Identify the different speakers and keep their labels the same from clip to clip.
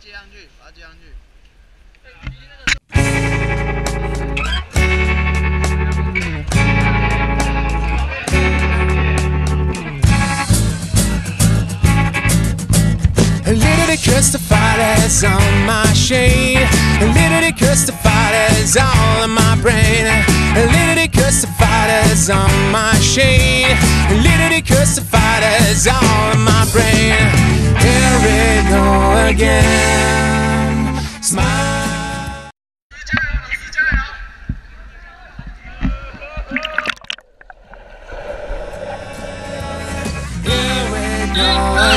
Speaker 1: 接上去，把它接上去。
Speaker 2: A little crucified on my shade. A little crucified all in my brain. A little crucified on my shade. A little crucified all in my brain. Here we go again.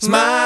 Speaker 2: Smile.